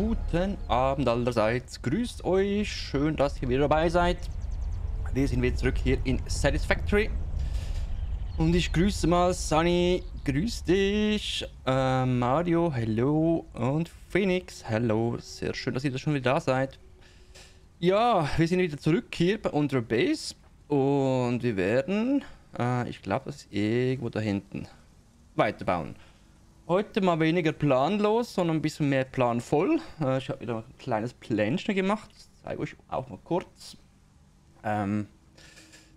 guten Abend allerseits. Grüßt euch. Schön, dass ihr wieder dabei seid. Wir sind wieder zurück hier in Satisfactory. Und ich grüße mal Sunny. Grüß dich. Äh, Mario, hello. Und Phoenix, hello. Sehr schön, dass ihr da schon wieder da seid. Ja, wir sind wieder zurück hier bei unserer Base. Und wir werden, äh, ich glaube, das ist irgendwo da hinten, weiterbauen. Heute mal weniger planlos, sondern ein bisschen mehr planvoll. Äh, ich habe wieder ein kleines Plänchen gemacht. Das zeige ich euch auch mal kurz. Ähm,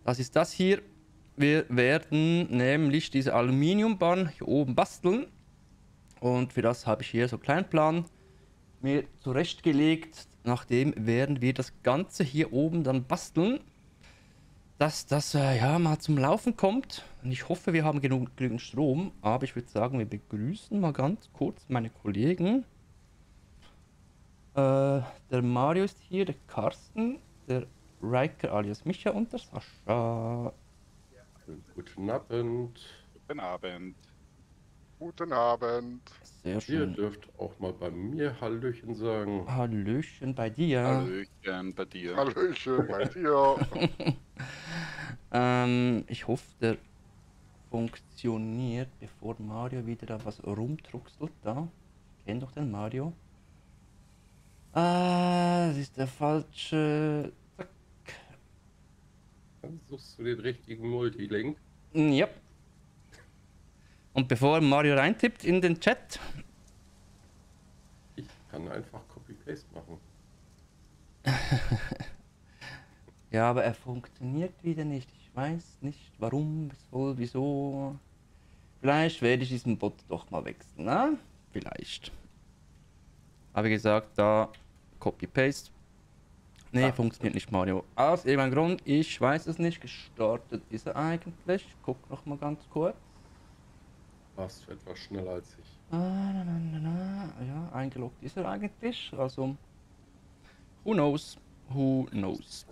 das ist das hier. Wir werden nämlich diese Aluminiumbahn hier oben basteln. Und für das habe ich hier so einen kleinen Plan mir zurechtgelegt. Nachdem werden wir das Ganze hier oben dann basteln dass das äh, ja mal zum Laufen kommt. Und ich hoffe, wir haben genug, genügend Strom. Aber ich würde sagen, wir begrüßen mal ganz kurz meine Kollegen. Äh, der Mario ist hier, der Carsten, der Riker alias Micha und der Sascha. Guten Abend. Guten Abend. Guten Abend. Sehr Ihr schön. dürft auch mal bei mir Hallöchen sagen. Hallöchen bei dir. Hallöchen bei dir. Hallöchen bei dir. Ähm, ich hoffe, der funktioniert, bevor Mario wieder da was rumdruckselt. Da. Ich kenne doch den Mario. Ah, das ist der falsche. Zack. Dann suchst du den richtigen Multilink. Ja. Und bevor Mario reintippt in den Chat, Ich kann einfach Copy-Paste machen. Ja, aber er funktioniert wieder nicht. Ich weiß nicht warum, wieso, wieso. Vielleicht werde ich diesen Bot doch mal wechseln, ne? Vielleicht. Aber wie gesagt, da Copy-Paste. Nee, Ah. funktioniert nicht, Mario. Aus irgendeinem Grund, ich weiß es nicht. Gestartet ist er eigentlich. Ich guck noch mal ganz kurz. Warst du etwas schneller als ich. Ah, na, na, na, na. Ja, eingeloggt ist er eigentlich. Also, who knows? Who knows?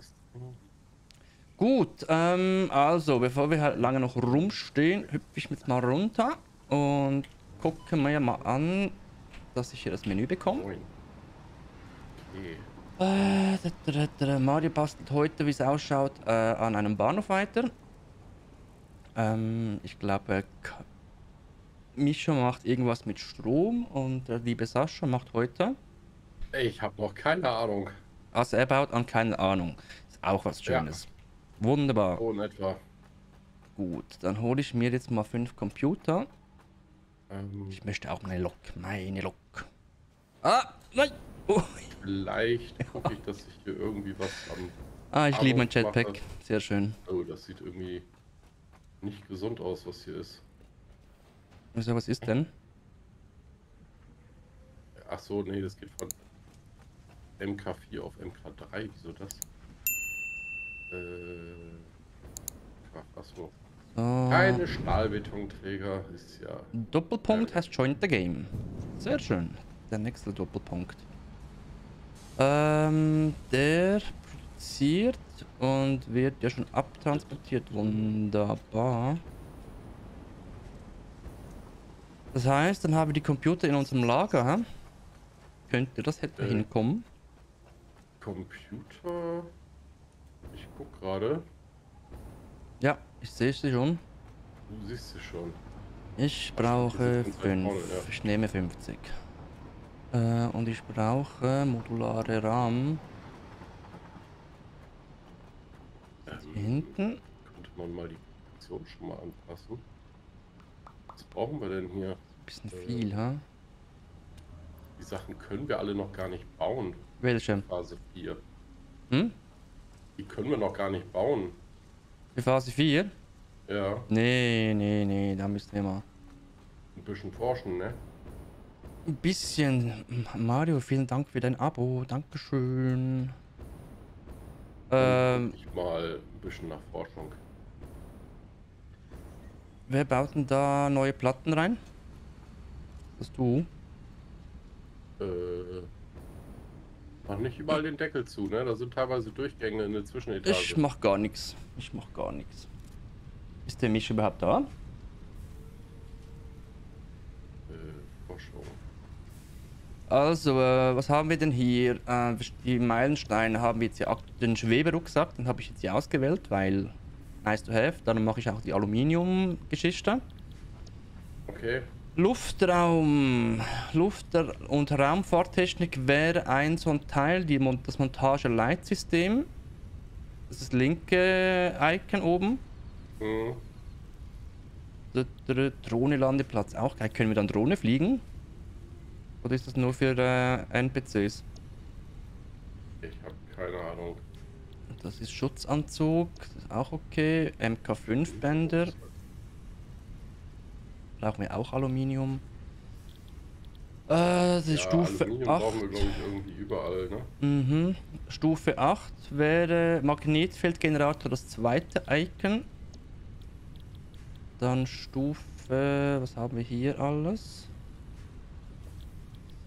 Gut, ähm, also bevor wir halt lange noch rumstehen, hüpfe ich jetzt mal runter und gucke mir mal an, dass ich hier das Menü bekomme. Okay. Äh, da, da, da, da, Mario bastelt heute, wie es ausschaut, äh, an einem Bahnhof weiter. Ähm, ich glaube, Mischa macht irgendwas mit Strom und der liebe Sascha macht heute. Ich habe noch keine Ahnung. Also er baut an, keine Ahnung. Ist auch was Ja. Schönes. Wunderbar. So in etwa. Gut, dann hole ich mir jetzt mal fünf Computer. Ähm, Ich möchte auch meine Lok, meine Lok. Ah, nein! Oh. vielleicht gucke ich, dass ich hier irgendwie was am. Ah, ich liebe mein Abo mache. Jetpack. Sehr schön. Oh, das sieht irgendwie nicht gesund aus, was hier ist. Wieso, was ist denn? Ach so, nee, das geht von MK4 auf MK3. Wieso das? Äh. Kraft, achso. So, Keine Stahlbetonträger ist ja. Doppelpunkt has joined the game. Sehr schön. Der nächste Doppelpunkt. Ähm, der produziert und wird ja schon abtransportiert. Wunderbar. Das heißt, dann haben wir die Computer in unserem Lager. Hä? Könnte das etwa Äh. hinkommen? Computer. Ich guck gerade. Ja, ich sehe sie schon. Du siehst sie schon. Ich brauche sind ganz weit 5. vorne, ja. Ich nehme 50. Äh, und ich brauche modulare RAM. Hier Ähm, hinten. könnte man mal die Funktion schon mal anpassen. Was brauchen wir denn hier? Bisschen Äh. viel, ha? Die Sachen können wir alle noch gar nicht bauen. Welche? Phase 4. Hm? Die können wir noch gar nicht bauen. Für Phase 4? Ja, Nee, nee, nee, da müssen wir mal. ein bisschen forschen, ne? Ein bisschen. Mario, vielen Dank für dein Abo. Dankeschön. Ähm, Ich mal ein bisschen nach Forschung. Wer baut denn da neue Platten rein? Das du? Äh, mach nicht überall den Deckel zu, ne? Da sind teilweise Durchgänge in der Zwischenetage. Ich mach gar nichts. Ich mach gar nichts. Ist der Misch überhaupt da? Äh, Forschung. Also, äh, was haben wir denn hier? Äh, die Meilensteine haben wir jetzt ja ak- den Schweberucksack, den habe ich jetzt hier ausgewählt, weil nice to have. Dann mache ich auch die Aluminium-Geschichte. Okay. Luftraum. Luft- und Raumfahrttechnik wäre ein so ein Teil, die das Montage-Leitsystem. Das ist das linke Icon oben. Hm. D- d- Drohne-Landeplatz auch geil. Können wir dann Drohne fliegen? Oder ist das nur für äh, NPCs? Ich habe keine Ahnung. Das ist Schutzanzug, das ist auch okay. MK5 Bänder. Brauchen wir auch Aluminium. Äh, das ist Ja, Stufe Aluminium 8. brauchen wir, glaube ich, irgendwie überall, ne? Mhm. Stufe 8 wäre Magnetfeldgenerator, das zweite Icon. Dann Stufe. Was haben wir hier alles?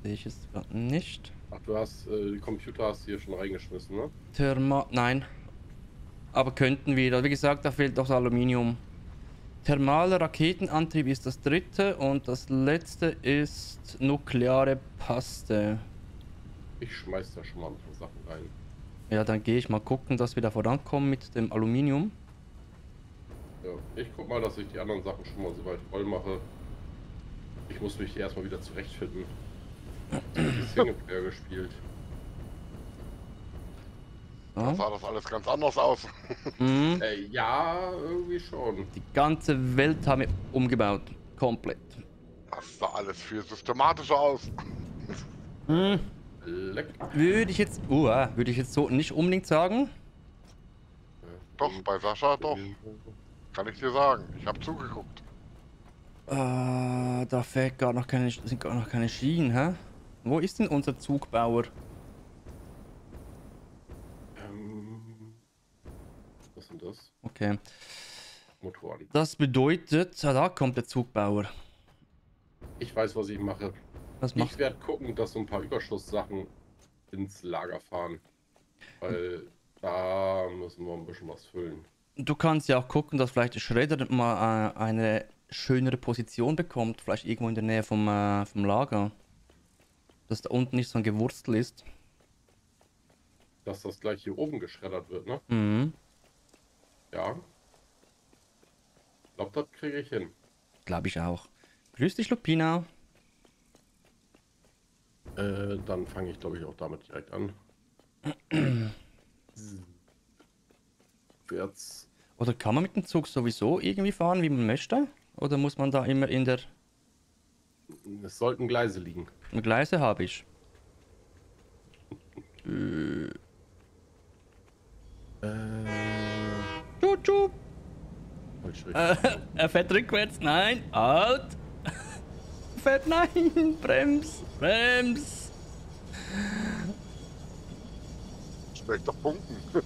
Sehe ich jetzt gerade nicht. Ach, du hast, äh, die Computer hast du hier schon reingeschmissen, ne? Therma. Nein. Aber könnten wir. Wie gesagt, da fehlt doch das Aluminium. Thermaler Raketenantrieb ist das dritte und das letzte ist nukleare Paste. Ich schmeiß da schon mal ein paar Sachen rein. Ja, dann gehe ich mal gucken, dass wir da vorankommen mit dem Aluminium. Ja, ich guck mal, dass ich die anderen Sachen schon mal soweit voll mache. Ich muss mich erstmal wieder zurechtfinden. Singleplayer gespielt. Da sah das alles ganz anders aus. Mhm. Äh, ja, irgendwie schon. Die ganze Welt haben wir umgebaut. Komplett. Das sah alles viel systematischer aus. Mhm. Leck. Würde ich jetzt. Uh, würde ich jetzt so nicht unbedingt sagen. Doch, bei Sascha doch. Kann ich dir sagen. Ich habe zugeguckt. Äh, da fährt gar noch keine, sind gar noch keine Schienen, hä? Wo ist denn unser Zugbauer? Ähm, was sind das? Okay. Motoren. Das bedeutet, ah, da kommt der Zugbauer. Ich weiß, was ich mache. Was Ich macht werde gucken, dass so ein paar Überschusssachen ins Lager fahren. Weil da müssen wir ein bisschen was füllen. Du kannst ja auch gucken, dass vielleicht der Schredder mal äh, eine schönere Position bekommt. Vielleicht irgendwo in der Nähe vom, äh, vom Lager. Dass da unten nicht so ein Gewurstel ist. Dass das gleich hier oben geschreddert wird, ne? Mhm. Ja. Ich glaube, das kriege ich hin. Glaube ich auch. Grüß dich, Lupina. Äh, dann fange ich, glaube ich, auch damit direkt an. Wärts. Oder kann man mit dem Zug sowieso irgendwie fahren, wie man möchte? Oder muss man da immer in der Es sollten Gleise liegen. Gleise habe ich? Äh, Tschu, tschu. falsch richtig. Äh, er fährt rückwärts. Nein, halt. fährt nein. Brems, Brems. Schmeckt doch Punkten.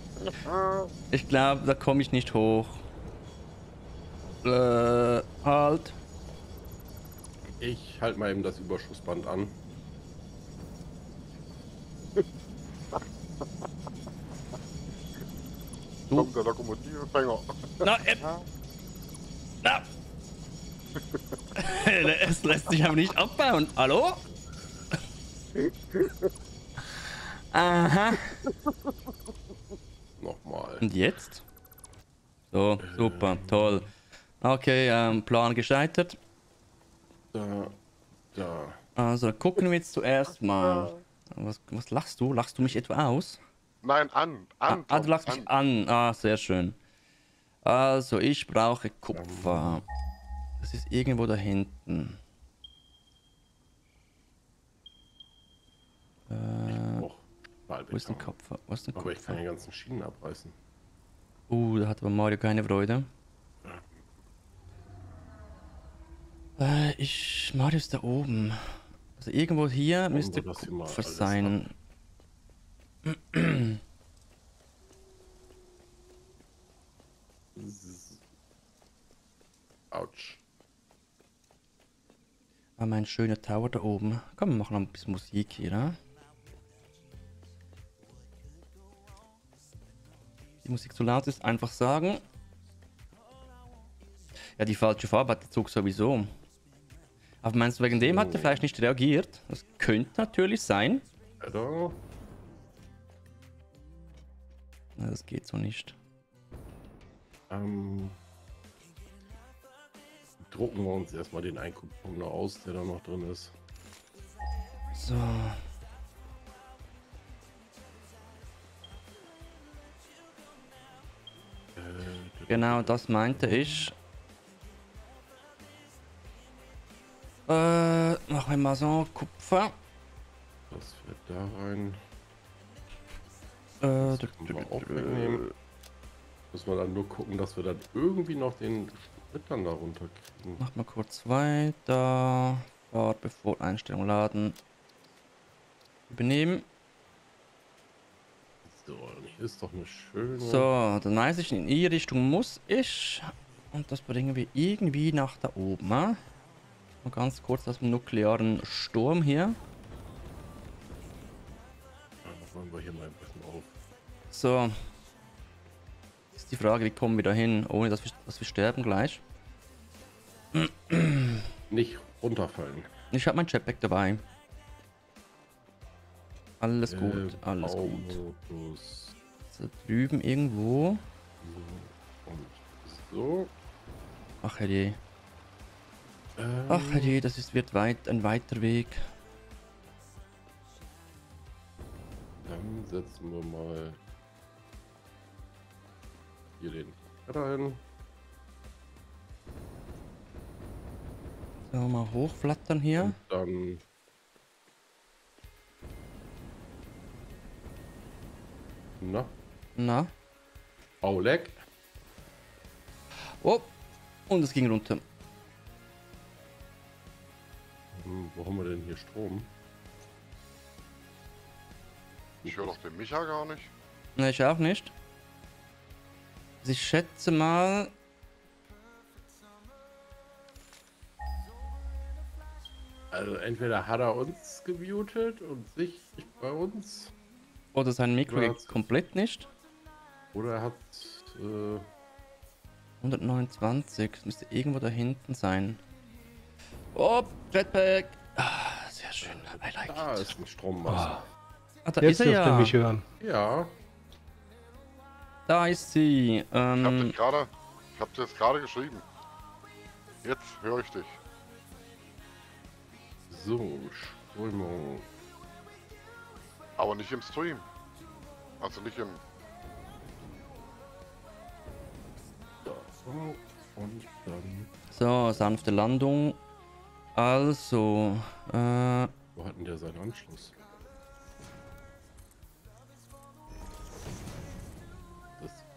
Ich glaube, da komme ich nicht hoch. Äh, halt. Ich halte mal eben das Überschussband an. Du. Kommt der Lokomotivfänger. Na, äh, na. es lässt sich aber nicht abbauen. Hallo? Aha. Nochmal. Und jetzt? So, super, toll. Okay, ähm, Plan gescheitert. Da, da. Also, gucken wir jetzt zuerst mal. Was, was lachst du? Lachst du mich etwa aus? Nein, an. Ah, an ah, du Tom, lachst mich an. Ah, sehr schön. Also, ich brauche Kupfer. Das ist irgendwo da hinten. Äh, wo ist denn Kupfer? Wo ist denn Aber ich kann Kupfer? die ganzen Schienen abreißen. Uh, da hat aber Mario keine Freude. Äh, ich. Mario ist da oben. Also irgendwo hier müsste Kupfer sein. Autsch. Ah, mein schöner Tower da oben. Komm, wir machen noch ein bisschen Musik hier, ne? Die Musik zu laut ist, einfach sagen. Ja, die falsche Farbe hat der Zug sowieso. Aber meinst du, wegen dem hat er vielleicht nicht reagiert? Das könnte natürlich sein. Na, das geht so nicht. Ähm, drucken wir uns erstmal den Einkaufspunkt noch aus, der da noch drin ist. So. Genau, das meinte ich. Äh, machen wir mal so Kupfer. Das wird da rein. Äh, Das können wir auch wegnehmen. Müssen wir dann nur gucken, dass wir dann irgendwie noch den dann da runterkriegen. Mach mal kurz weiter. Fahrt bevor Einstellung laden. Übernehmen. So, hier ist doch eine schöne. So, dann weiß ich, in die Richtung muss ich. Und das bringen wir irgendwie nach da oben. Mal ganz kurz aus dem nuklearen Sturm hier. Ah, Räumen wir hier mal ein bisschen auf. So. Die Frage, wie kommen wir da hin, ohne dass wir, dass wir sterben gleich. Nicht runterfallen. Ich habe mein Jetpack dabei. Alles gut, Äh, alles gut. So drüben irgendwo. So und so. Ach herrje. Ähm, Ach herrje, das ist, wird weit, ein weiter Weg. Dann setzen wir mal hier den rein. So, mal hochflattern hier. Und dann Na, Na. Auleck. Oh. Und es ging runter. Hm, wo haben wir denn hier Strom? Ich höre doch den Micha gar nicht. Ne, ich auch nicht. Also Ich schätze mal. Also entweder hat er uns gemutet und sich bei uns, Oder sein Mikro geht komplett nicht. oder er hat äh, 129. Das müsste irgendwo da hinten sein. Oh, Jetpack. Ah, sehr schön. I like da it. ist ein Strommast. Ah, da Jetzt ist er dürft ihr ja. mich hören. Ja, Da ist sie. Ich hab Ähm, dich gerade, ich hab dir jetzt gerade geschrieben. Jetzt höre ich dich. so, Strömung. Aber nicht im Stream. Also nicht im. So, und dann, so, sanfte Landung. Also, äh, wo hatten der seinen Anschluss?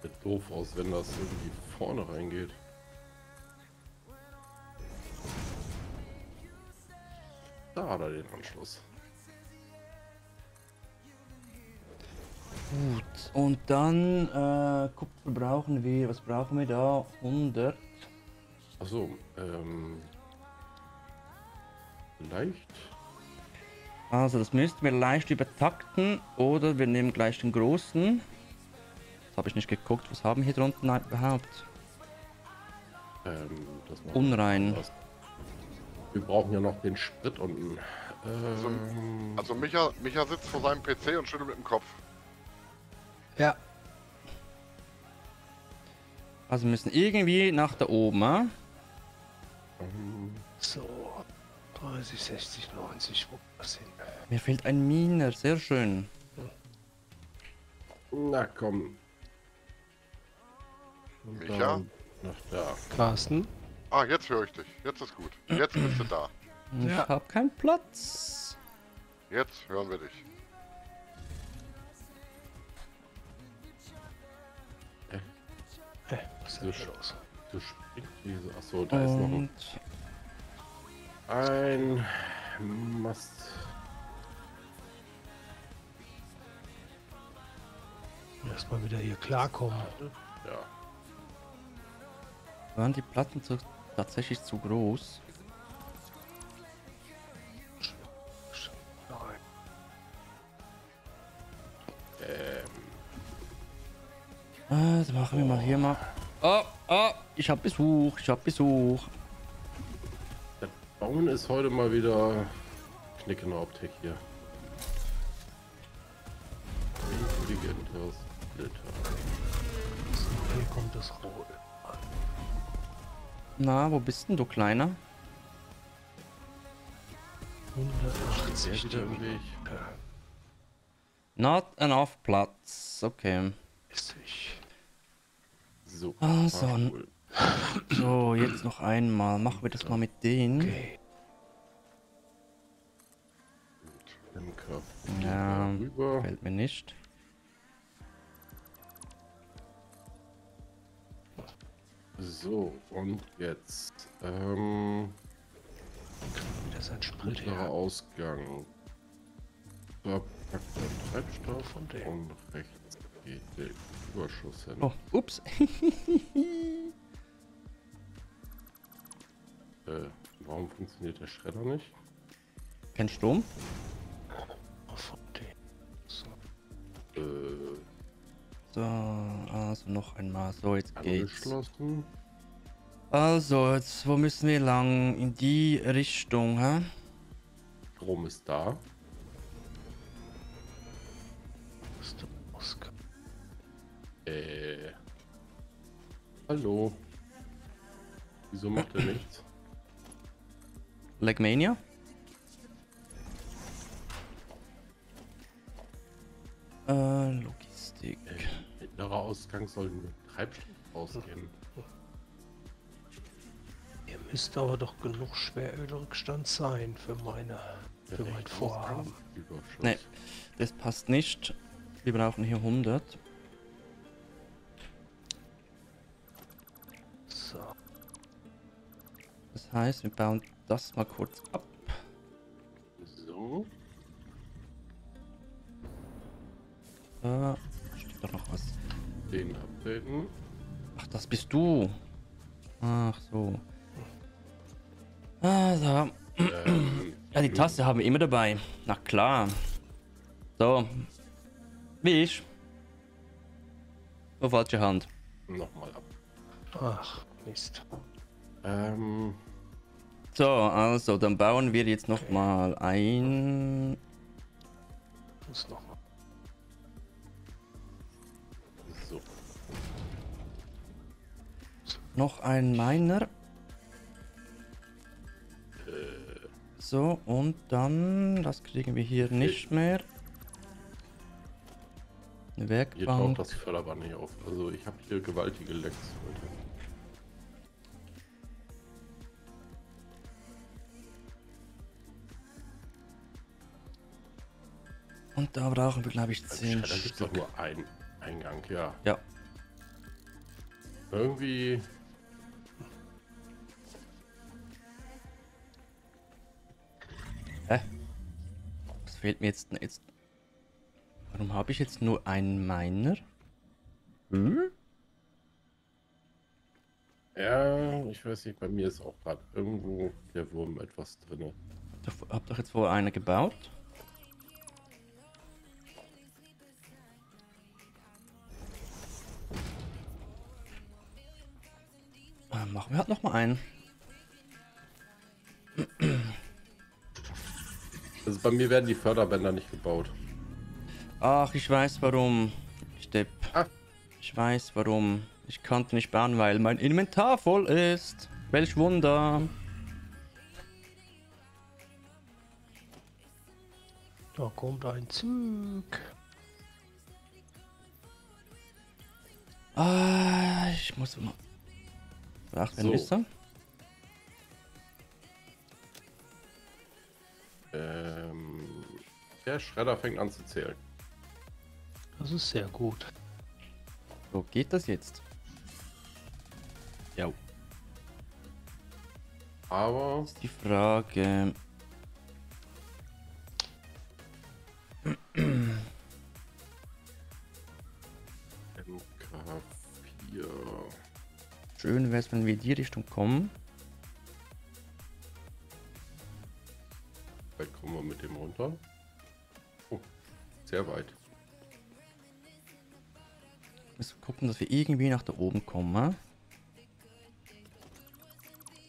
Sieht doof aus, wenn das irgendwie vorne reingeht. Da hat er den Anschluss. gut. Und dann, äh, Kupfer brauchen wir, was brauchen wir da? 100. Achso, ähm. Vielleicht. Also, das müssten wir leicht übertakten. Oder wir nehmen gleich den großen. Das habe ich nicht geguckt. Was haben wir hier drunten überhaupt? Ähm, Unrein. anders. Wir brauchen ja noch den Sprit unten. Ähm, Also Micha, Micha sitzt vor seinem PC und schüttelt mit dem Kopf. Ja, Also, wir müssen irgendwie nach da oben. ähm, so. 30, 60, 90, wo das hin? Mir fehlt ein Miner. Sehr schön. na komm. Und Micha? Nach da. Carsten? Ah, jetzt höre ich dich. Jetzt ist gut. Jetzt bist du da. Ich Ja. habe keinen Platz. Jetzt hören wir dich. Hä, was ist denn los? Du springst wie so. Achso, da ist noch ein, Und ein Mast. Erstmal wieder hier klarkommen. Ja. Waren die Platten zu, tatsächlich zu groß? Nein. Ähm, Also machen wir mal hier mal. Oh, oh, ich hab Besuch, ich hab Besuch. das Bauen ist heute mal wieder Knick in der Optik hier. Intelligentes Splitter. Hier kommt das Rohe. Na, wo bist denn du, Kleiner? 180 Der wieder im Weg. Not enough Platz. Okay. Ist ich. So. Also, ah, cool. So, jetzt noch einmal. Machen wir das mal mit denen. Okay. Ja. Fällt mir nicht. So, und jetzt. Ähm, Wieder sein Sprit mittlerer her. Ausgang. Da packt der Treibstoff und rechts geht der Überschuss hin. Oh, ups. Äh, warum funktioniert der Schredder nicht? Kein Strom? Von dem. So. Äh, So, also noch einmal. So, jetzt geht's. Also, jetzt, wo müssen wir lang? In die Richtung, hä? Strom ist da. Ist der Ausgang. Äh. Hallo. Wieso macht er nichts? Legmania? Ausgang soll nur Treibstoff ausgehen. Hier müsste aber doch genug Schwerölrückstand sein für meine, für mein Vorhaben. Nee. Das passt nicht. Wir brauchen hier 100. So. Das heißt, wir bauen das mal kurz ab. So. Da steht doch noch was. Den updaten. Ach, das bist du. Ach so. Ah, da. ähm, Ja, die Tasse haben wir immer dabei. Na klar. So. Wie ich. Oh, falsche Hand. Nochmal ab. Ach, Mist. Ähm, So, also, dann bauen wir jetzt noch mal ein. Muss noch Noch ein Miner. So, und dann, das kriegen wir hier nicht mehr. Eine Hier taucht Werkbank. das Förderband nicht auf. Also ich habe hier gewaltige Lecks heute. Und da brauchen wir, glaube ich, Beim 10 Schredder gibt es doch nur einen Eingang, ja. Ja, Irgendwie. Hä? Was fehlt mir jetzt? jetzt? Warum habe ich jetzt nur einen Miner? Hm? Ja, ich weiß nicht, bei mir ist auch gerade irgendwo der Wurm etwas drin. Ich hab doch jetzt vorher einer gebaut. Ah, Machen wir halt noch mal einen. Also bei mir werden die Förderbänder nicht gebaut. Ach, ich weiß warum. Stepp. Ah. Ich weiß warum. Ich konnte nicht bauen, weil mein Inventar voll ist. Welch Wunder. Da kommt ein Zug. Ah, ich muss mal. Ach, wenn So. ist Ähm, der Schredder fängt an zu zählen. Das ist sehr gut. So geht das jetzt. Ja. Aber Ist die Frage. MK4. Schön wäre es, wenn wir in die Richtung kommen. können wir mit dem runter? Oh, sehr weit. Müssen gucken, dass wir irgendwie nach da oben kommen.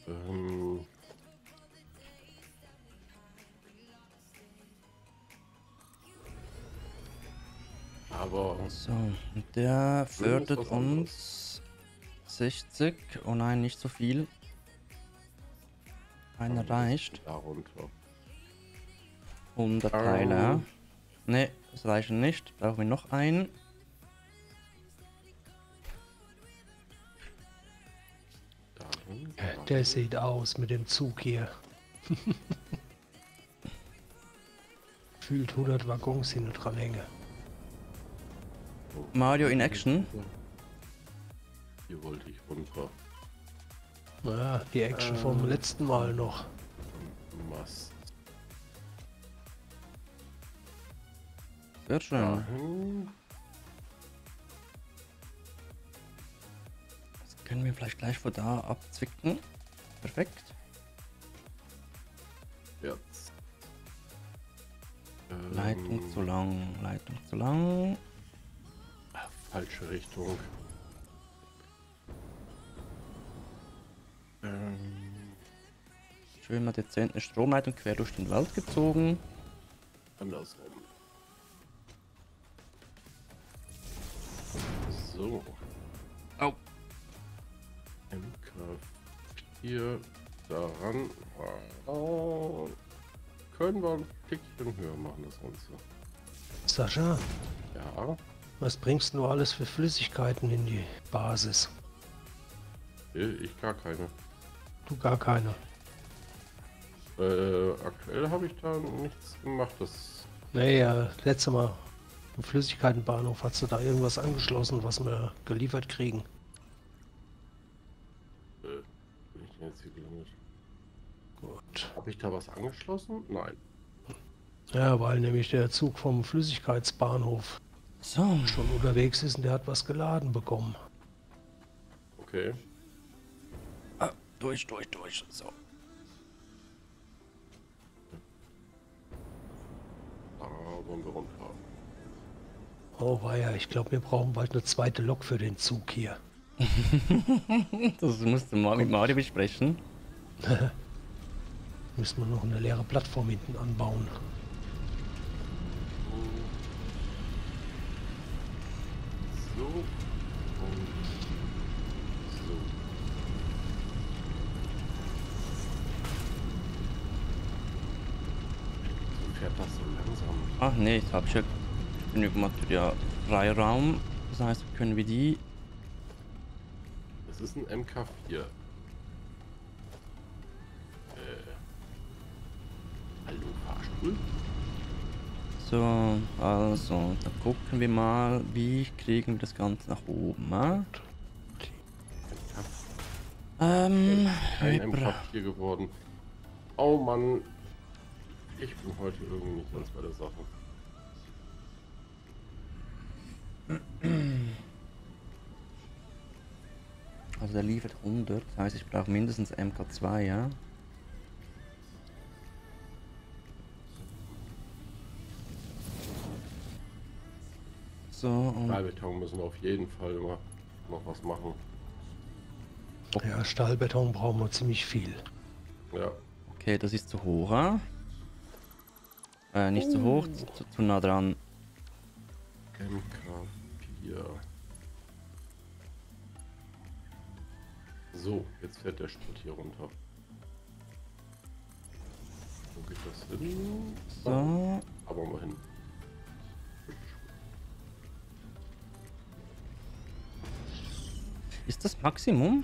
Ähm. Aber. So, der fördert uns 60. Oh nein, nicht so viel. Einer reicht. Darunter. 100 Teile. Ähm. Ne, das reichen nicht. Brauchen wir noch einen. Dahin, Der sieht aus mit dem Zug hier. Fühlt 100 Waggons hinten dran hängen. Mario in Action. Hier wollte ich runter. Ja, die Action vom Ähm. letzten Mal noch. Mast. Dahin. Das können wir vielleicht gleich von da abzwicken. Perfekt. Jetzt. Ähm, Leitung zu lang, Leitung zu lang. Falsche Richtung. Ähm, Schön mal dezent eine Stromleitung quer durch den Wald gezogen. andersrum. MK4 daran. Oh, können wir ein Tickchen höher machen, das Ganze. Sascha, Ja. was bringst du alles für Flüssigkeiten in die Basis? Ich gar keine. Du gar keine. Äh, aktuell habe ich da nichts gemacht. Das Nee, ja, letzte Mal im Flüssigkeitenbahnhof hast du da irgendwas angeschlossen, was wir geliefert kriegen. äh, bin ich denn jetzt hier gelandet. Gut. Habe ich da was angeschlossen? Nein. Ja, weil nämlich der Zug vom Flüssigkeitsbahnhof So, schon unterwegs ist und der hat was geladen bekommen. Okay. ah, durch, durch, durch. So. Da wollen wir runter. Oh weia, ich glaube, wir brauchen bald eine zweite Lok für den Zug hier. Das musst du mal mit Mario besprechen. Müssen wir noch eine leere Plattform hinten anbauen. So. Und so. So fährt das so langsam. Ach nee, ich habe schon genügend Material. Freiraum. Das heißt, können wir die. Ist ein MK4. Äh. Hallo, Fahrstuhl? So, also, dann gucken wir mal, wie kriegen wir das Ganze nach oben. Ne? Ähm, Kein wir bra- MK4 geworden. Oh Mann. Ich bin heute irgendwie nicht ganz bei der Sache. Also der liefert 100, das heißt, ich brauche mindestens MK2, ja. So, und Stahlbeton müssen wir auf jeden Fall immer noch was machen. Ja, Stahlbeton brauchen wir ziemlich viel. Ja. okay, das ist zu hoch, ja? Äh, nicht zu hoch, zu, zu, zu nah dran. MK4. So, jetzt fährt der Sprit hier runter. Wo geht das hin? So, Aber mal hin. ist das Maximum?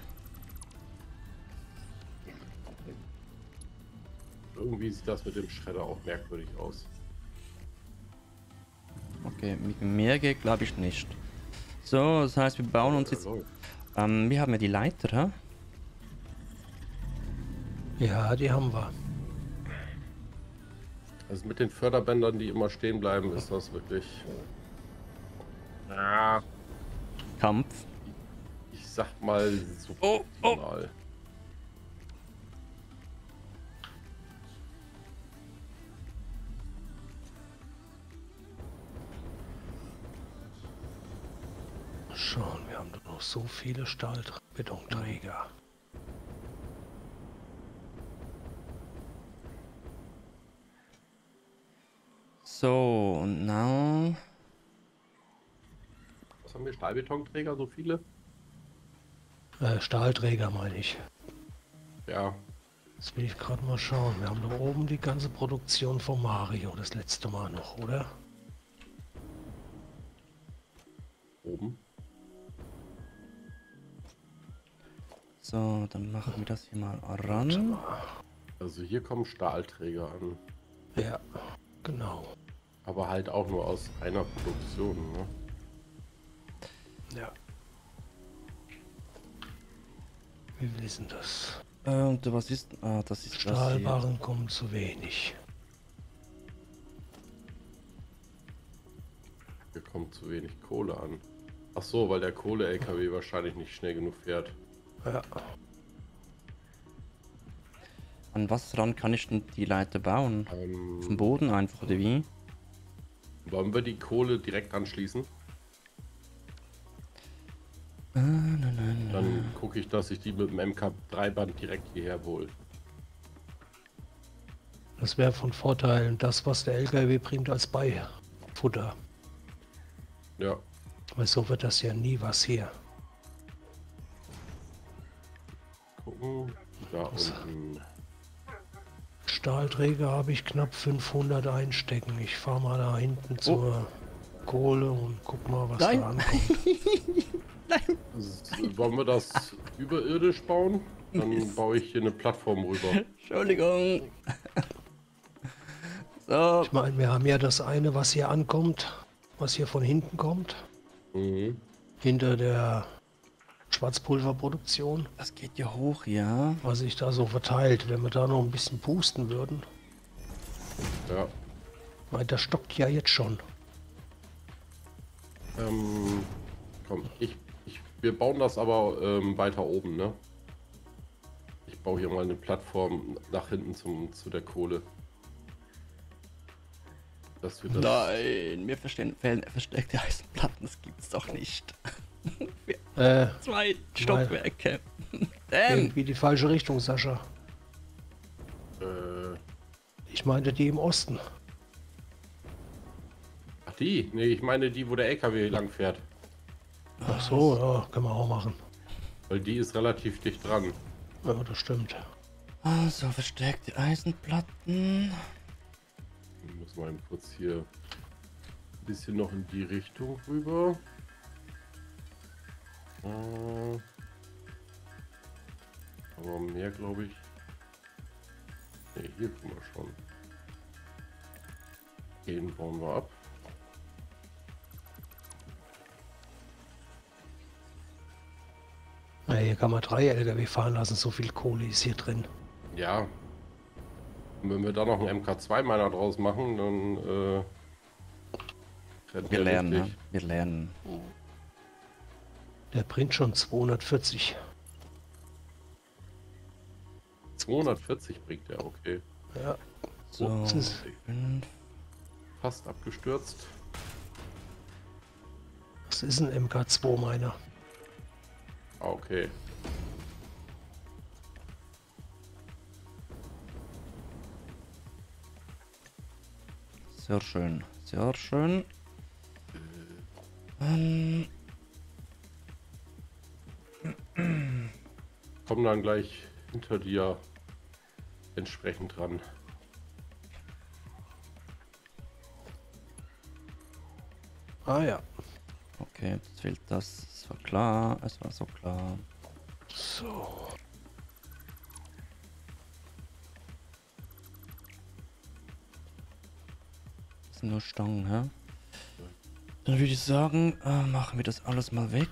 Irgendwie sieht das mit dem Schredder auch merkwürdig aus. Okay, mit mehr geht glaube ich nicht. So, das heißt, wir bauen uns jetzt. Ähm, wir haben ja die Leiter? Ja, die haben wir. Also mit den Förderbändern, die immer stehen bleiben, ist das wirklich. Ja, Kampf. ich sag mal so Oh, oh. mal. Schon, wir haben doch noch so viele Stahlbetonträger. So, und now. Was haben wir? Stahlbetonträger, so viele? Äh, Stahlträger meine ich. Ja. Jetzt will ich gerade mal schauen. Wir haben da oben die ganze Produktion von Mario das letzte Mal noch, oder? Oben. So, dann machen wir das hier mal ran. Also hier kommen Stahlträger an. Ja, genau. Aber halt auch nur aus einer Produktion, ne? Ja. Wir wissen das. Äh, und was ist. Ah, das ist das hier. Stahlbarren kommen zu wenig. Hier kommt zu wenig Kohle an. Ach so, weil der Kohle-LKW wahrscheinlich nicht schnell genug fährt. Ja. An was ran kann ich denn die Leiter bauen? Ähm, Vom Boden einfach, oder wie? Wollen wir die Kohle direkt anschließen? Ah, nein, nein. Dann gucke ich, dass ich die mit dem MK3-Band direkt hierher hole. Das wäre von Vorteil. Das, was der LKW bringt als Beifutter. Ja, Weil so wird das ja nie was hier. gucken. Da unten. Stahlträger habe ich knapp 500 einstecken. Ich fahre mal da hinten zur Kohle und guck mal, was Nein. da ankommt. S- Wollen wir das überirdisch bauen? Dann baue ich hier eine Plattform rüber. Entschuldigung. so, Ich meine, wir haben ja das eine, was hier ankommt, was hier von hinten kommt, Mhm. hinter der Schwarzpulverproduktion, das geht ja hoch, ja. was sich da so verteilt. Wenn wir da noch ein bisschen pusten würden, Ja. weil das stockt ja jetzt schon. Ähm, komm, ich, ich, wir bauen das aber ähm, weiter oben, ne? Ich baue hier mal eine Plattform nach hinten zum, zu der Kohle. Dass wir das. Nein, mir verstehen, versteckte Eisenplatten, das gibt's doch nicht. Äh, Zwei Stockwerke. Damn. irgendwie die falsche Richtung, Sascha. Äh, Ich meinte die im Osten. ach, die? Nee, ich meine die, wo der LKW lang fährt. Ach so, ja, können wir auch machen. Weil die ist relativ dicht dran. Ja, das stimmt. Also, versteckte Eisenplatten. Ich muss mal kurz hier ein bisschen noch in die Richtung rüber. Äh, aber mehr glaube ich. Ne, hier guck mal schon. Den bauen wir ab. Ja, hier kann man drei LKW fahren lassen, so viel Kohle ist hier drin. Ja. Und wenn wir da noch einen MK2-Miner draus machen, dann äh, Wir lernen, ne? richtig. Wir lernen. Der bringt schon 240. 240 bringt er, okay. Ja, So. Fast abgestürzt. das ist ein MK2 meiner. Ah, okay. Sehr schön, sehr schön. Ähm, Komm dann gleich hinter dir entsprechend dran. Ah ja. okay, jetzt fehlt das. Es war klar, es war so klar. So. Das sind nur Stangen, hä? Dann würde ich sagen, äh, machen wir das alles mal weg.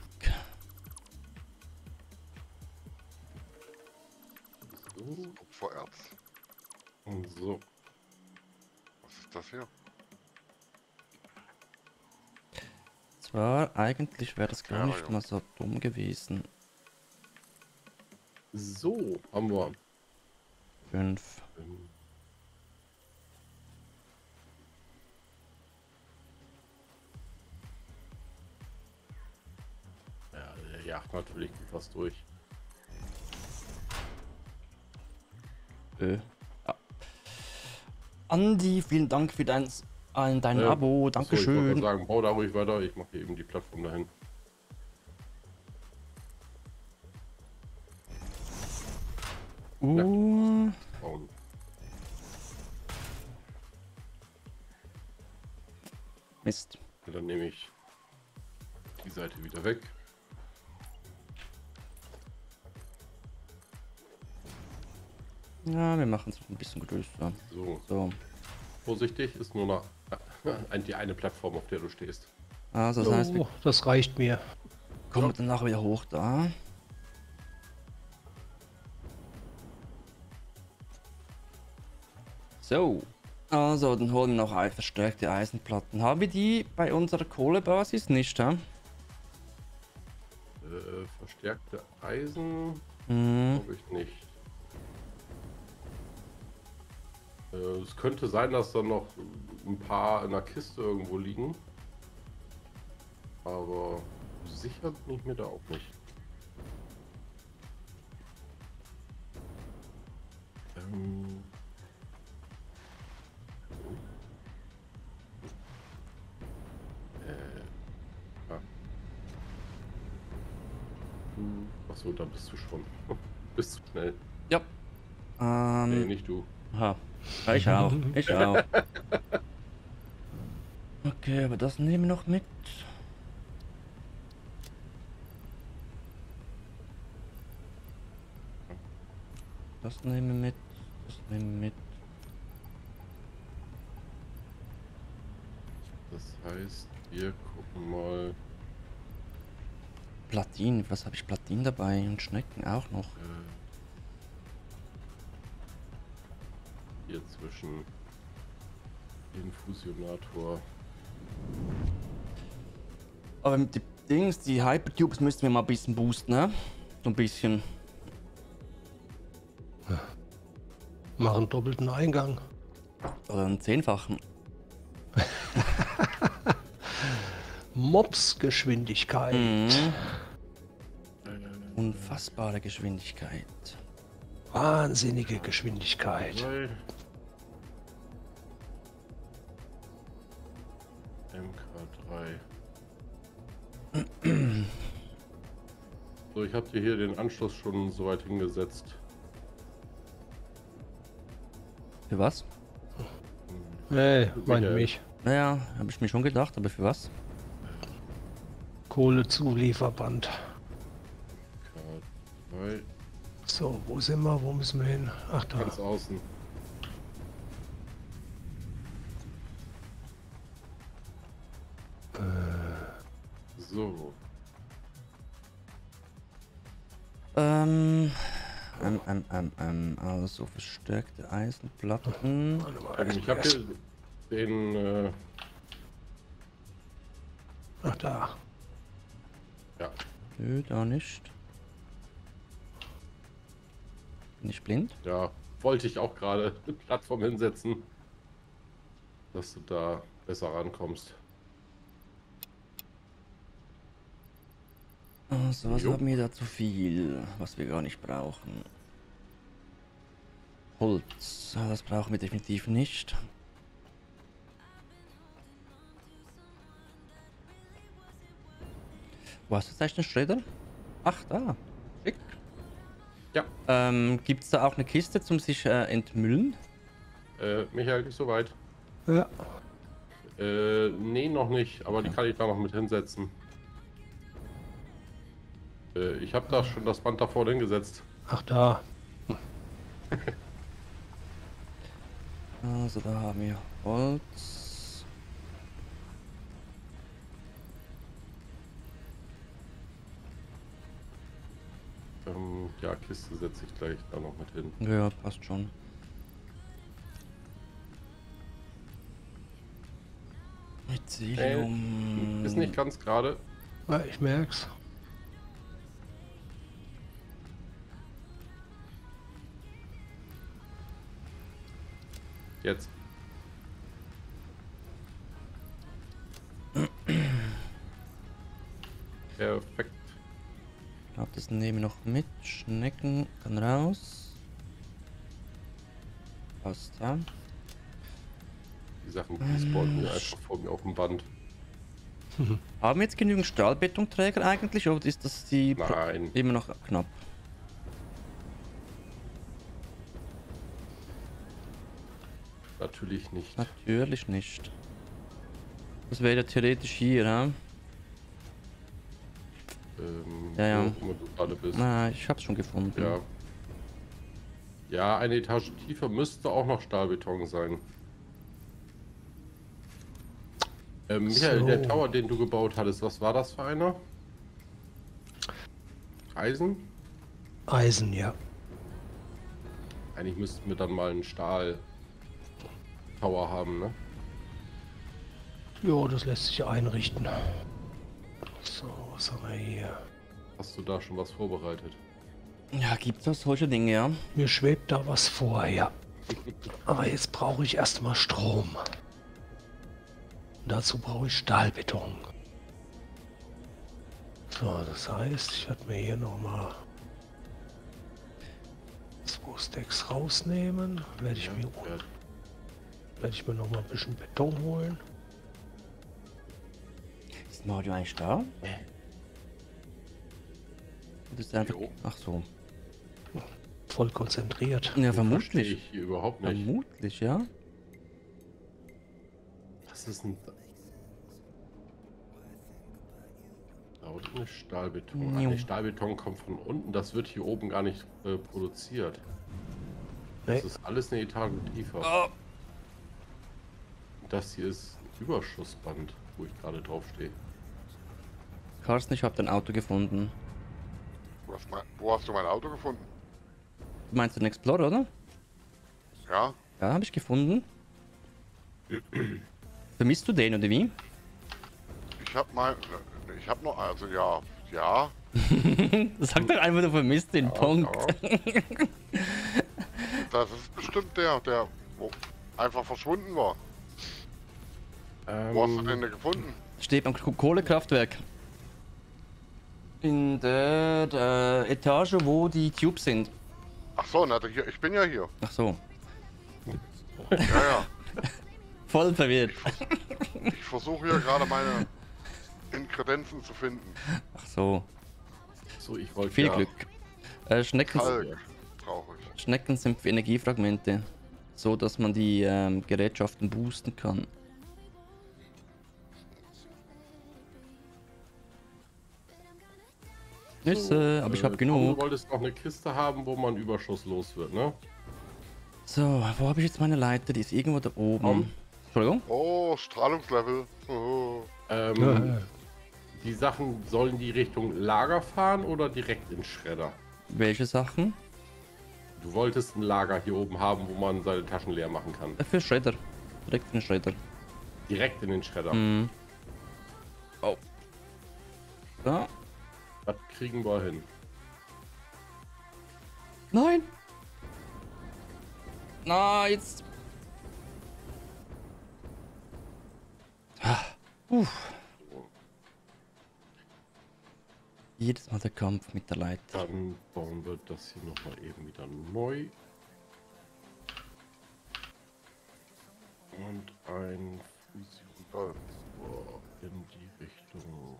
So. Was ist das hier? Zwar, eigentlich wäre das gar Ja, nicht ja. mal so dumm gewesen. So haben wir. Fünf. Ja, der jagt natürlich gut was durch. Äh. Andi, vielen Dank für dein, an dein ja. Abo. Dankeschön. So, ich sagen, bau da ruhig weiter. Ich mache eben die Plattform dahin. Uh. Ja. Mist. Und dann nehme ich die Seite wieder weg. Ja, wir machen es ein bisschen größer. So, So. vorsichtig, ist nur noch ein- die eine Plattform, auf der du stehst. Also, das heißt, wir Oh, das reicht mir. kommen danach wieder hoch da. So. Also, dann holen wir noch ein- verstärkte Eisenplatten. Haben wir die bei unserer Kohlebasis nicht, ja? Äh, verstärkte Eisen Mhm. glaube ich nicht. Es könnte sein, dass da noch ein paar in der Kiste irgendwo liegen. Aber sicher bin ich mir da auch nicht. Ähm. Äh. Hm, Achso, da bist du schon. bist zu schnell. Ja. Ähm, Nee, nicht du. Aha. Ich auch. Ich auch. Okay, aber das nehmen wir noch mit. Das nehmen wir mit. Das nehmen wir mit. Das heißt, wir gucken mal Platinen. Was habe ich Platinen dabei? Und Schnecken auch noch. äh, hier zwischen Infusionator. Aber mit die Dings, die Hypertubes müssten wir mal ein bisschen boosten, ne? So ein bisschen. Machen doppelten Eingang. Oder einen zehnfachen. Mops-Geschwindigkeit. Mhm. Unfassbare Geschwindigkeit. Wahnsinnige Geschwindigkeit. Ich habe dir hier den Anschluss schon so weit hingesetzt. Für was? Nee, meint mich. Naja, habe ich mir schon gedacht, aber für was? Kohlezulieferband. K3. So, wo sind wir? Wo müssen wir hin? Ach da. Ganz außen. So. Ähm, ähm, ähm, ähm, ähm, also verstärkte Eisenplatten. Warte mal, Ich habe hier den. Äh, Ach da. ja, Nö, da nicht. Bin ich blind? ja, wollte ich auch gerade eine Plattform hinsetzen, dass du da besser rankommst. Also, was Jo. haben wir da zu viel, was wir gar nicht brauchen? Holz, ah, das brauchen wir definitiv nicht. Wo hast du jetzt eigentlich den Schredder? Ach, da. Schick. Ja, Ähm, Gibt es da auch eine Kiste zum sich äh, entmüllen? äh, Michael, nicht so weit. Ja. Äh, nee, noch nicht, aber die kann ich da noch mit hinsetzen. Äh, ich habe da schon das Band davor hingesetzt. Ach da. Also, da haben wir Holz. Ähm, ja, Kiste setze ich gleich da noch mit hin. Ja, passt schon. Mycelium. Ist nicht ganz gerade. Ja, ich merk's. Jetzt. Perfekt. Ich glaube, das nehmen wir noch mit. Schnecken kann raus. Passt ja. Die Sachen die spawnen mir einfach vor mir auf dem Band. Haben wir jetzt genügend Stahlbetonträger eigentlich oder ist das die Nein. immer noch knapp? Natürlich nicht. Natürlich nicht. Das wäre ja theoretisch hier, ne? Ähm, Ja, ja. wo du gerade bist. Na, ich hab's schon gefunden. Ja. Ja, eine Etage tiefer müsste auch noch Stahlbeton sein. Ähm, Michael, So. der Tower, den du gebaut hattest, was war das für einer? Eisen? Eisen, ja. Eigentlich müssten wir dann mal einen Stahl Tower haben, ne? Jo, das lässt sich einrichten. So, was haben wir hier? Hast du da schon was vorbereitet? Ja, gibt's auch solche Dinge, ja? Mir schwebt da was vor, ja. Aber jetzt brauche ich erstmal Strom. Dazu brauche ich Stahlbeton. So, das heißt, ich werde mir hier nochmal zwei Stacks rausnehmen. Werde ich, mir, Ja, werde ich mir nochmal ein bisschen Beton holen. Ist Mario eigentlich da? Das ist einfach. Jo. Ach so. Voll konzentriert. Ja, vermutlich. ich hier überhaupt nicht. Vermutlich, ja. Was ist denn Stahlbeton. Jo. nee, Stahlbeton kommt von unten. Das wird hier oben gar nicht äh, produziert. Nee. Das ist alles eine Etage tiefer. Oh, Das hier ist ein Überschussband, wo ich gerade drauf stehe. Carsten, ich habe dein Auto gefunden. Was, mein- wo hast du mein Auto gefunden? Du meinst den Explorer, oder? Ja? Ja, habe ich gefunden. Vermisst du den oder wie? Ich hab mein. Ich hab noch. Also ja. Ja. Sag doch einfach, du vermisst den Punkt. Ja. Das ist bestimmt der, der wo einfach verschwunden war. Wo hast du Ähm, den denn gefunden? Steht am Ko- Kohlekraftwerk. In der, der Etage, wo die Tubes sind. Ach so, na, hier, ich bin ja hier. Ach so. Ja, ja. Voll verwirrt. Ich versuche hier gerade meine Inkredenzen zu finden. Ach so. so, ich wollte Viel ja, Glück. Äh, Schnecken, ich. Schnecken sind für Energiefragmente. So, dass man die ähm, Gerätschaften boosten kann. Nüsse, aber ich habe äh, Tom, Du genug. wolltest noch eine Kiste haben, wo man Überschuss los wird, ne? So, wo habe ich jetzt meine Leiter? Die ist irgendwo da oben. Tom? Entschuldigung? Oh, Strahlungslevel. Oh. Ähm, die Sachen sollen die Richtung Lager fahren oder direkt in Schredder? Welche Sachen? Du wolltest ein Lager hier oben haben, wo man seine Taschen leer machen kann. Äh, Für Schredder. Direkt für den Schredder. Direkt in den Schredder. Mhm. Oh. Da. Das kriegen wir hin. Nein! Na, jetzt. Ah, uff. Jedes Mal der Kampf mit der Leiter. Dann bauen wir das hier nochmal eben wieder neu. Und ein Fusion in die Richtung.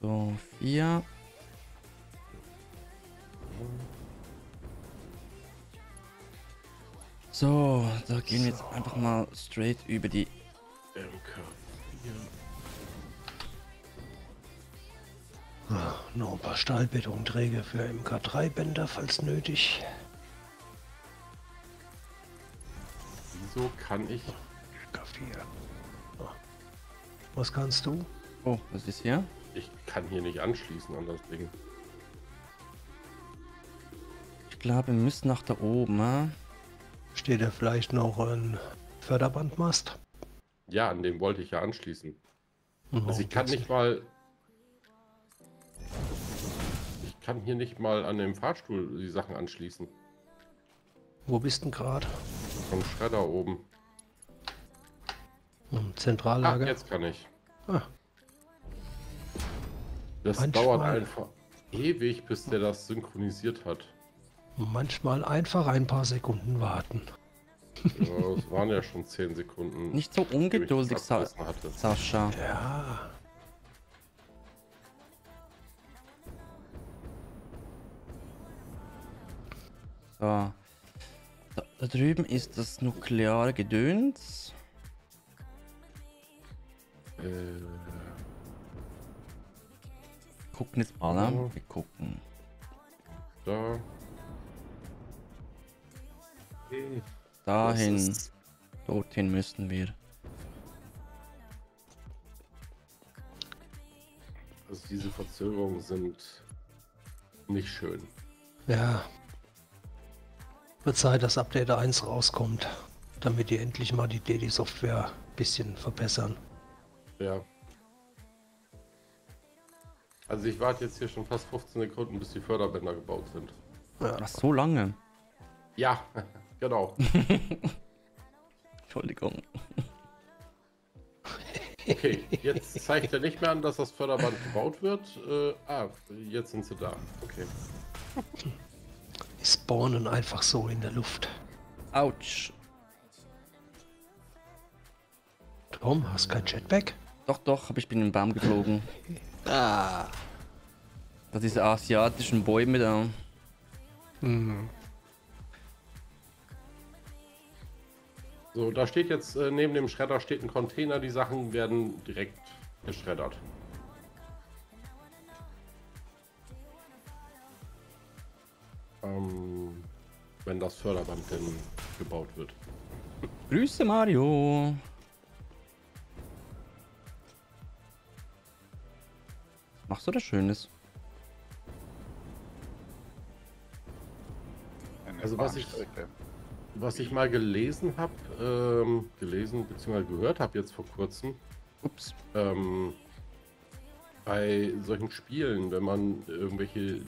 So, vier. So, da gehen wir jetzt einfach mal straight über die. MK4. Noch ein paar Stahlbetonträger für MK3-Bänder, falls nötig. Wieso kann ich K4. So. Was kannst du? Oh, was ist hier? Ich kann hier nicht anschließen an das Ding. Ich glaube, wir müssen nach da oben. ah? Steht da vielleicht noch ein Förderbandmast? Ja, an dem wollte ich ja anschließen. Mhm. Also ich kann nicht mal. Ich kann hier nicht mal an dem Fahrstuhl die Sachen anschließen. Wo bist du gerade? Vom Schredder oben. Im Ah, Zentrallager? jetzt kann ich. Ah, Das Manchmal- dauert einfach ewig, bis der das synchronisiert hat. manchmal einfach ein paar Sekunden warten. Ja, das waren ja schon 10 Sekunden. Nicht so ungeduldig, Sa hatte. Sascha. Ja, So. Da Da drüben ist das nukleare Gedöns. Äh, Gucken jetzt mal, ne? Ja. Wir gucken. da. Okay. Dahin. Dorthin müssen wir. Also diese Verzögerungen sind nicht schön. Ja. Wird Zeit, dass Update 1 rauskommt, damit die endlich mal die DD-Software ein bisschen verbessern. Ja. Also ich warte jetzt hier schon fast 15 Sekunden, bis die Förderbänder gebaut sind. Ach, so lange. Ja, genau. Entschuldigung. Okay, jetzt zeigt er nicht mehr an, dass das Förderband gebaut wird. Äh, ah, jetzt sind sie da. Okay. Die spawnen einfach so in der Luft. Autsch. Tom, hast kein Jetpack? Doch, doch, aber ich bin in den Baum geflogen. Ah. Da diese asiatischen Bäume da. Hm. So, da steht jetzt äh, neben dem Schredder steht ein Container. Die Sachen werden direkt geschreddert. Ähm, wenn das Förderband denn gebaut wird. Grüße Mario. Machst du das Schönes? Also was ich-. Was ich mal gelesen habe, ähm, gelesen bzw. gehört habe jetzt vor kurzem, Ups. ähm, bei solchen Spielen, wenn man irgendwelche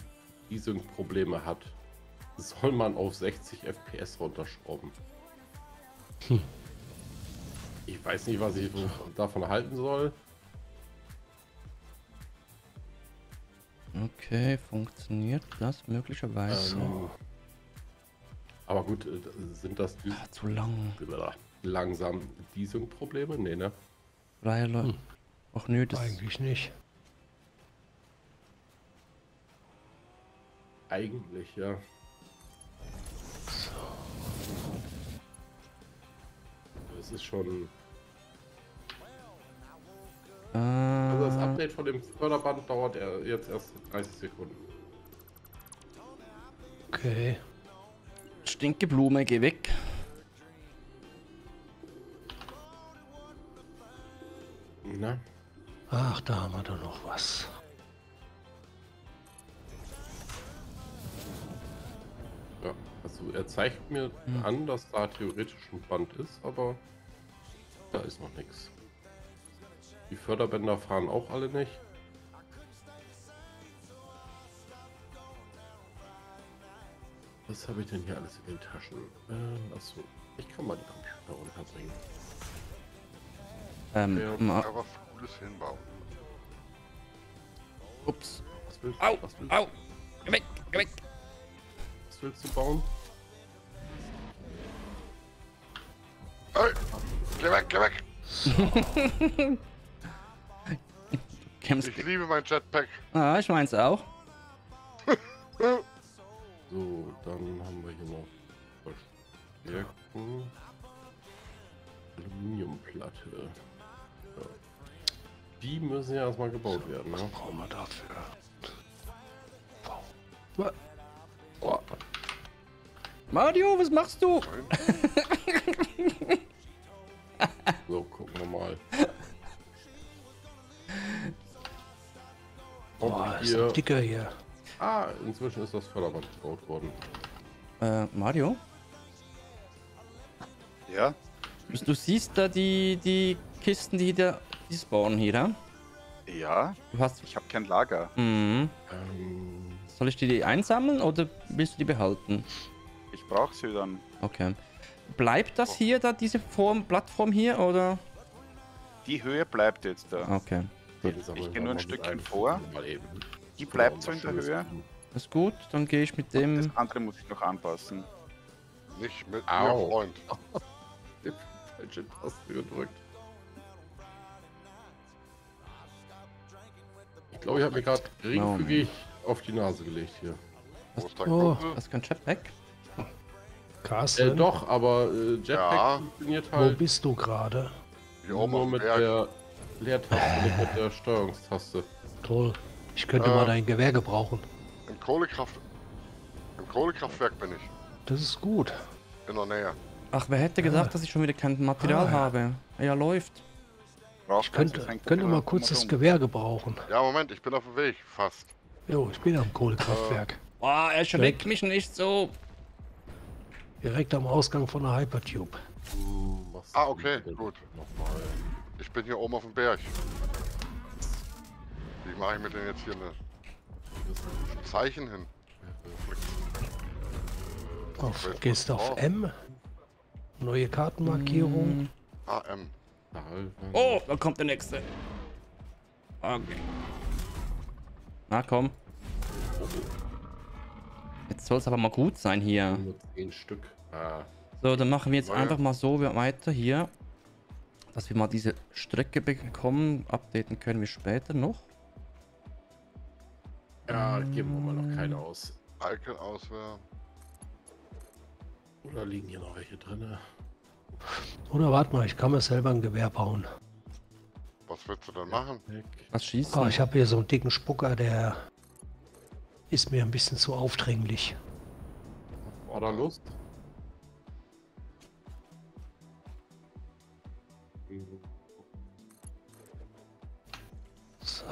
Desync-Probleme hat, soll man auf 60 FPS runterschrauben. Hm. Ich weiß nicht, was ich davon halten soll. Okay, funktioniert das möglicherweise? Ähm, aber gut, äh, sind das die, Ah, zu lang. langsam Desync-Probleme? Nee, ne? Reihe Leute. Hm. Ach nö, das. Eigentlich nicht. Eigentlich, ja. Das ist schon. Also das Äh, Update von dem Förderband dauert er jetzt erst 30 Sekunden. Okay. stinke Blume, geh weg. Na? Ach, da haben wir doch noch was. Ja. Also er zeigt mir Hm. an, dass da theoretisch ein Band ist, aber da ist noch nichts. Die Förderbänder fahren auch alle nicht. Was habe ich denn hier alles in den Taschen? Äh, achso, ich kann mal die Computer unterbringen. Ähm, Ja, ma- Ja, was Cooles hinbauen. ups. Was willst, Au, was willst, au. Geh weg, geh weg. was willst du bauen? Hey, geh weg, geh weg! Kämpfst. Ich liebe mein Jetpack. Ah, ich meins auch. So, dann haben wir hier noch Verstärken. Aluminiumplatte. Ja. Die müssen ja erstmal gebaut werden, ne? Brauchen wir dafür. Mario, was machst du? ist ein dicker hier. ah, inzwischen ist das Förderband gebaut worden. Äh, Mario? Ja, Du, siehst da die, die Kisten, die da die spawnen hier, ja? ja, Du hast. ich habe kein Lager. Mhm. Ähm, Soll ich die einsammeln oder willst du die behalten? Ich brauche sie dann. Okay. Bleibt das hier, da diese Form, Plattform hier, oder? Die Höhe bleibt jetzt da. Okay. dann sammeln geh wir nur ein Stückchen vor. Mal eben. Die bleibt so in der Höhe. Das ist gut, dann gehe ich mit Das dem. andere muss ich noch anpassen. Nicht mit Au. mir, Freund. Die falsche Taste gedrückt. Ich glaube, ich habe mir gerade geringfügig auf die Nase gelegt hier. Wo dein Oh. Das ist kein Jetpack. Carsten, Äh, doch, aber äh, Jetpack Ja. funktioniert wo halt bist du gerade? Nur mit der Leertaste, nicht mit der Steuerungstaste. Toll. Ich könnte Äh. mal dein Gewehr gebrauchen. Im Kohlekraft... Im Kohlekraftwerk bin ich. Das ist gut. In der Nähe. Ach, wer hätte gedacht, dass ich schon wieder kein Material Ah. habe? Ja, läuft. Brauchst Könnte, könnte mal kurz das Gewehr gebrauchen. Ja, Moment, ich bin auf dem Weg. Fast. Jo, ich bin am Kohlekraftwerk. Boah, erschreckt mich nicht so. Direkt am Ausgang von der Hypertube. Was Ah, okay, gut. Nochmal. Ich bin hier oben auf dem Berg. Wie mache ich mir denn jetzt hier eine ein Zeichen hin? Auf, weiß gehst auf drauf. M. Neue Kartenmarkierung. AM. Stahlwand. Oh, da kommt der nächste. Okay. Na komm. Jetzt soll es aber mal gut sein hier. Nur 10 Stück. Ah, So, dann machen wir jetzt einfach mal so weiter hier. Dass wir mal diese Strecke bekommen. Updaten können wir später noch. Ja, geben wir mal noch keine aus. Icon auswählen. Oder liegen hier noch welche drin? Oder warte mal, ich kann mir selber ein Gewehr bauen. Was willst du denn machen? Was schießt? Ah, ich habe hier so einen dicken Spucker, der ist mir ein bisschen zu aufdringlich. War da Lust? So.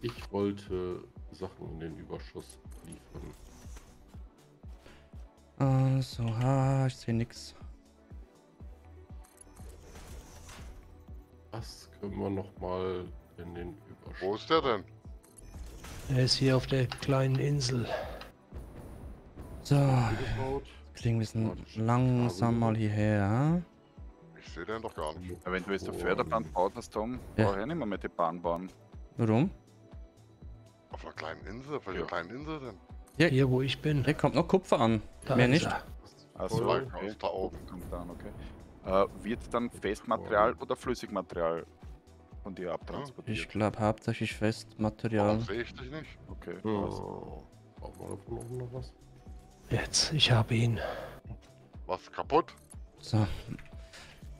Ich wollte Sachen in den Überschuss liefern. Also, ah, ich sehe nix. Was können wir noch mal in den Überschuss? Wo ist der denn? Er ist hier auf der kleinen Insel. So, kriegen wir es langsam mal hierher. Ich sehe den doch gar nicht. Wenn du jetzt eine Förderbahn baut hast, Tom, Ja. brauche ich nicht mehr mit die Bahn bauen. Warum? Auf einer kleinen Insel? Auf welcher Ja. kleinen Insel denn? Hier, wo ich bin. Hier kommt noch Kupfer an. Da Mehr nicht. Voll. okay. Aus da oben. Kommt an, okay. Äh, wird dann Festmaterial oder Flüssigmaterial von dir abtransportiert? Ich glaube hauptsächlich Festmaterial. Warum sehe ich dich nicht? Okay. Noch was? Jetzt, ich habe ihn. Was kaputt? So.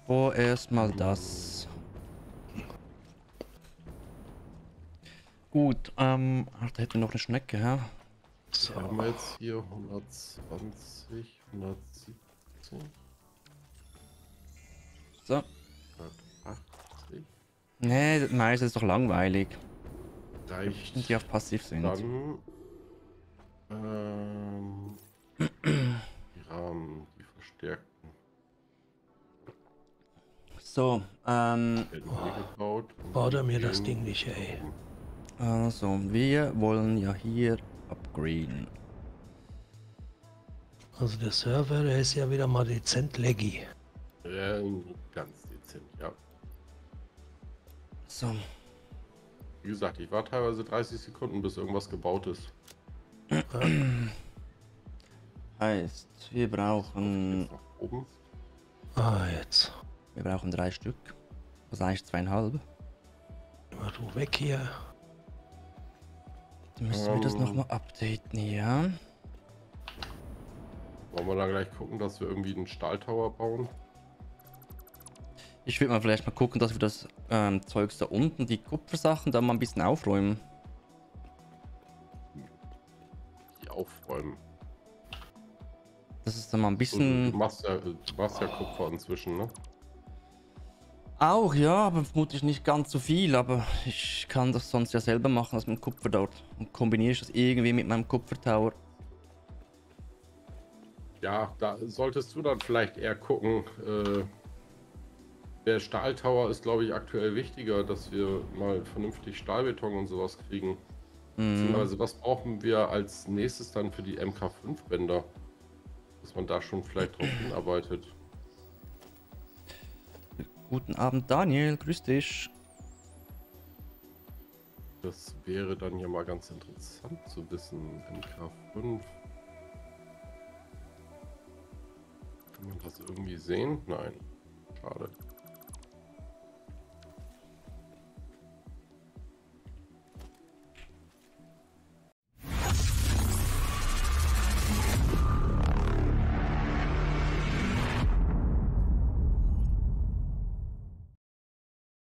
Vorerst mal das. Gut, ähm, ach, da hätten wir noch eine Schnecke, ja? So. Wir haben jetzt hier 120, 117, So. 180. Nee, das meiste ist doch langweilig. Reicht Die auf passiv sind. dann ähm, die Rahmen, die verstärkten, So, ähm, Baut er mir das Ding nicht, ey. Also, wir wollen ja hier upgraden. Also der Server, der ist ja wieder mal dezent laggy. Ja, ganz dezent, ja. So, Wie gesagt, ich war teilweise 30 Sekunden, bis irgendwas gebaut ist. heißt, wir brauchen, oben. Ah, jetzt. wir brauchen drei Stück. Was eigentlich zweieinhalb. Mach du weg hier. Dann müssen wir das Ähm. nochmal updaten hier. Wollen wir dann gleich gucken, dass wir irgendwie einen Stahltower bauen? Ich würde mal vielleicht mal gucken, dass wir das ähm, Zeugs da unten, die Kupfersachen, da mal ein bisschen aufräumen. Die aufräumen. Das ist dann mal ein bisschen. du, machst ja, du machst ja Kupfer inzwischen, ne? Auch ja, aber vermutlich nicht ganz so viel, aber ich kann das sonst ja selber machen, mit dem Kupfer dort. Und kombiniere ich das irgendwie mit meinem Kupfertower. Ja, da solltest du dann vielleicht eher gucken. Äh, der Stahltower ist, glaube ich, aktuell wichtiger, dass wir mal vernünftig Stahlbeton und sowas kriegen. Mhm. Beziehungsweise, was brauchen wir als nächstes dann für die MK5-Bänder? Dass man da schon vielleicht drauf hinarbeitet. Guten Abend, Daniel, grüß dich. Das wäre dann ja mal ganz interessant zu wissen. MK5. Kann man das irgendwie sehen? Nein. Schade.